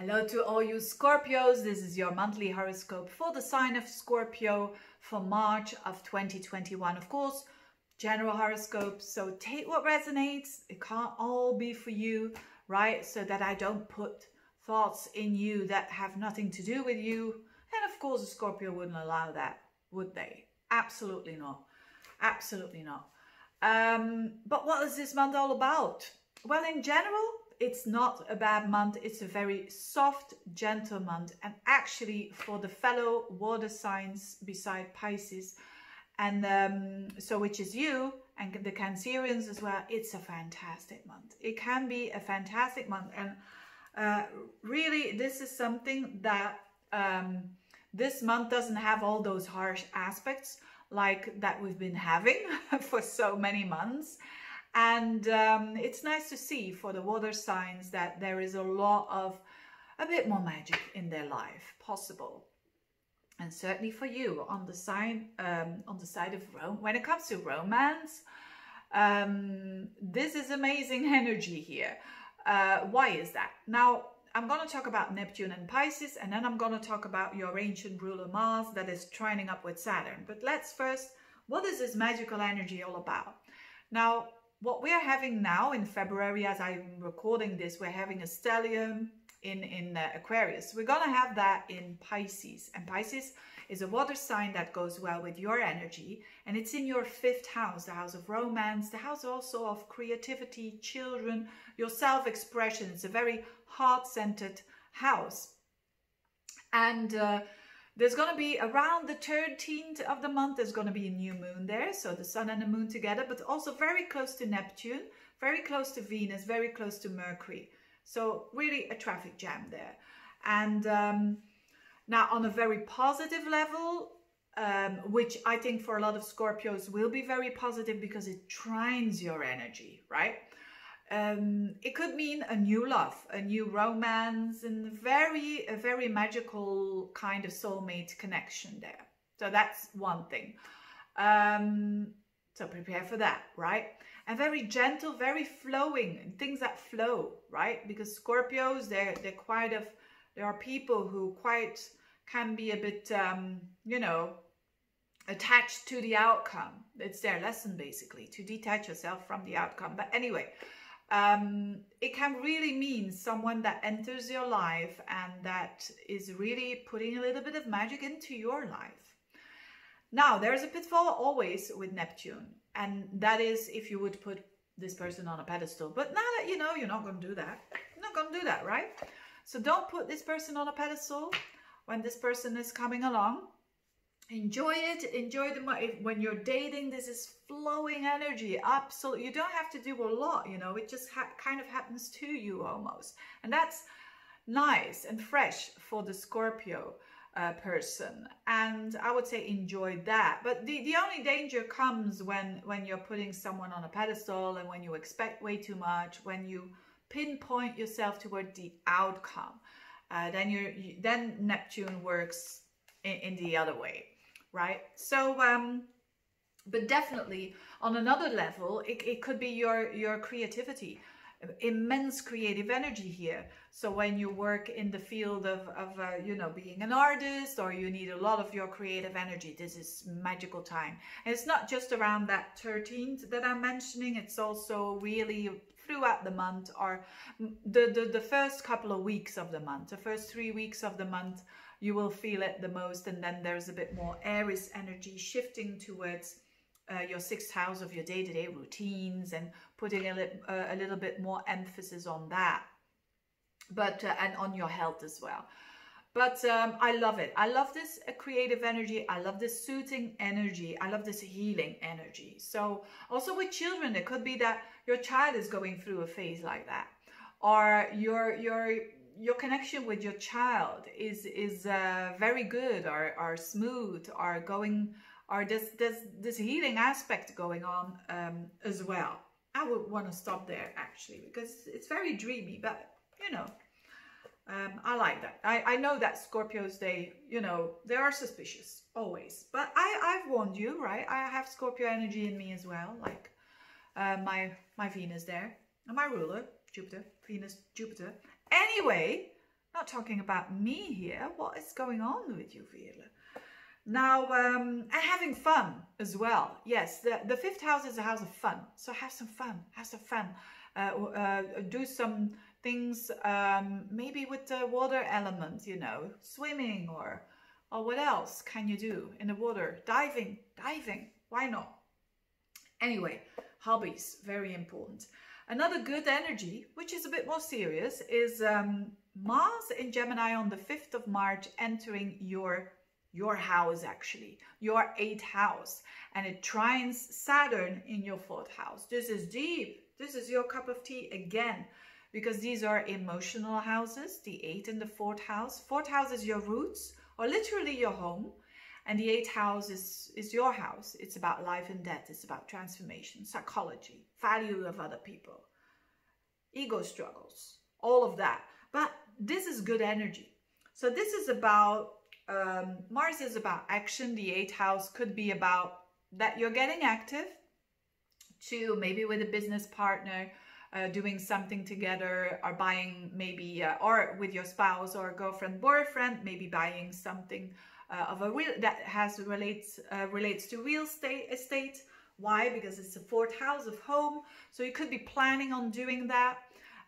Hello to all you Scorpios. This is your monthly horoscope for the sign of Scorpio for March of 2021. Of course, general horoscope. So take what resonates. It can't all be for you, right? So that I don't put thoughts in you that have nothing to do with you. And of course, a Scorpio wouldn't allow that, would they? Absolutely not. Absolutely not. Um, but what is this month all about? Well, in general, it's not a bad month. It's a very soft, gentle month. And actually for the fellow water signs beside Pisces, and um, so which is you and the Cancerians as well, it's a fantastic month. It can be a fantastic month. And uh, really, this is something that um, this month doesn't have all those harsh aspects like that we've been having for so many months. And um, it's nice to see for the water signs that there is a lot of a bit more magic in their life possible. And certainly for you on the side, um, on the side of Rome, when it comes to romance, um, this is amazing energy here. Uh, why is that? Now, I'm going to talk about Neptune and Pisces, and then I'm going to talk about your ancient ruler Mars that is trining up with Saturn. But let's first, what is this magical energy all about? Now, what we're having now in February, as I'm recording this, we're having a stellium in, in uh, Aquarius. We're going to have that in Pisces. And Pisces is a water sign that goes well with your energy. And it's in your fifth house, the house of romance, the house also of creativity, children, your self-expression. It's a very heart-centered house. And uh, there's going to be around the 13th of the month, there's going to be a new moon there. So the sun and the moon together, but also very close to Neptune, very close to Venus, very close to Mercury. So really a traffic jam there. And um, now on a very positive level, um, which I think for a lot of Scorpios will be very positive because it trines your energy, right? Um, it could mean a new love, a new romance, and very, a very magical kind of soulmate connection there. So that's one thing. Um, so prepare for that, right? And very gentle, very flowing, and things that flow, right? Because Scorpios, they're they're quite of there are people who quite can be a bit, um, you know, attached to the outcome. It's their lesson basically to detach yourself from the outcome. But anyway, um, it can really mean someone that enters your life and that is really putting a little bit of magic into your life. Now, there's a pitfall always with Neptune, and that is if you would put this person on a pedestal. But now that you know, you're not going to do that. You're not going to do that, right? So don't put this person on a pedestal when this person is coming along enjoy it enjoy the when you're dating this is flowing energy absolutely you don't have to do a lot you know it just kind of happens to you almost. And that's nice and fresh for the scorpio uh, person and i would say enjoy that. But the the only danger comes when when you're putting someone on a pedestal and when you expect way too much when you pinpoint yourself toward the outcome uh, then you're you, then neptune works in, in the other way right? So, um, but definitely on another level, it, it could be your, your creativity, immense creative energy here. So when you work in the field of, of uh, you know, being an artist or you need a lot of your creative energy, this is magical time. And it's not just around that 13th that I'm mentioning, it's also really throughout the month or the, the, the first couple of weeks of the month, the first three weeks of the month, you will feel it the most. And then there's a bit more Aries energy shifting towards uh, your sixth house of your day-to-day -day routines and putting a, li uh, a, little bit more emphasis on that. But, uh, and on your health as well. But um, I love it. I love this uh, creative energy. I love this soothing energy. I love this healing energy. So also with children, it could be that your child is going through a phase like that. Or you're, you're your connection with your child is is uh, very good or, or smooth or going or there's, there's this healing aspect going on um, as well. I would want to stop there actually because it's very dreamy, but you know, um, I like that. I, I know that Scorpios, they, you know, they are suspicious always, but I, I've warned you, right? I have Scorpio energy in me as well, like uh, my, my Venus there and my ruler, Jupiter, Venus, Jupiter, Anyway, Not talking about me here. What is going on with you, Viola? Now, um, and having fun as well. Yes, the, the fifth house is a house of fun. So have some fun, have some fun. Uh, uh, do some things, um, maybe with the water element, you know, swimming or, or what else can you do in the water? Diving, diving, why not? Anyway, hobbies, very important. Another good energy, which is a bit more serious, is um, Mars in Gemini on the 5th of March entering your your house actually, your eighth house, and it trines Saturn in your fourth house. This is deep. This is your cup of tea again, because these are emotional houses, the eighth and the fourth house. Fourth house is your roots, or literally your home, and the eighth house is, is your house. It's about life and death. It's about transformation, psychology, value of other people, ego struggles, all of that. But this is good energy. So this is about um, Mars is about action. The eighth house could be about that you're getting active to maybe with a business partner, uh, doing something together or buying maybe, uh, or with your spouse or girlfriend, boyfriend, maybe buying something uh, of a real that has relates uh, relates to real estate estate. Why? Because it's the fourth house of home. So you could be planning on doing that.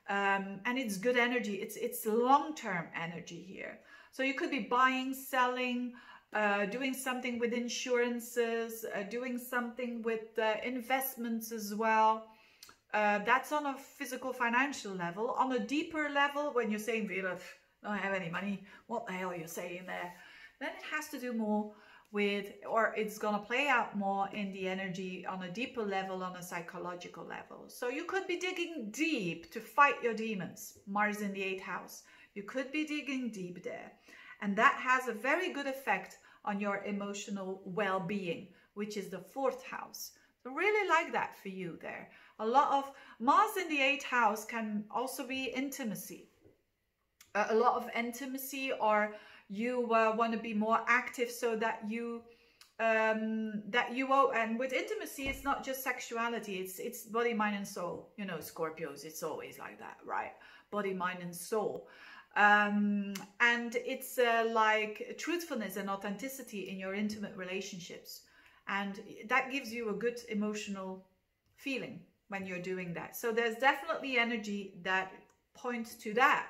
Um, and it's good energy. It's it's long-term energy here. So you could be buying, selling, uh, doing something with insurances, uh, doing something with uh, investments as well. Uh, that's on a physical financial level. On a deeper level, when you're saying, Veerle, I don't have any money, what the hell are you saying there? Then it has to do more with, or it's going to play out more in the energy on a deeper level, on a psychological level. So you could be digging deep to fight your demons. Mars in the eighth house. You could be digging deep there. And that has a very good effect on your emotional well-being, which is the fourth house. So really like that for you there. A lot of Mars in the eighth house can also be intimacy. A lot of intimacy or you uh, want to be more active so that you um that you will and with intimacy it's not just sexuality it's it's body mind and soul you know scorpios it's always like that right body mind and soul um, and it's uh, like truthfulness and authenticity in your intimate relationships. And that gives you a good emotional feeling when you're doing that. So there's definitely energy that points to that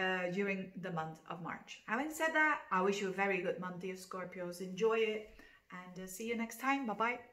uh, during the month of March. Having said that, I wish you a very good month, dear Scorpios. Enjoy it and uh, see you next time. Bye-bye.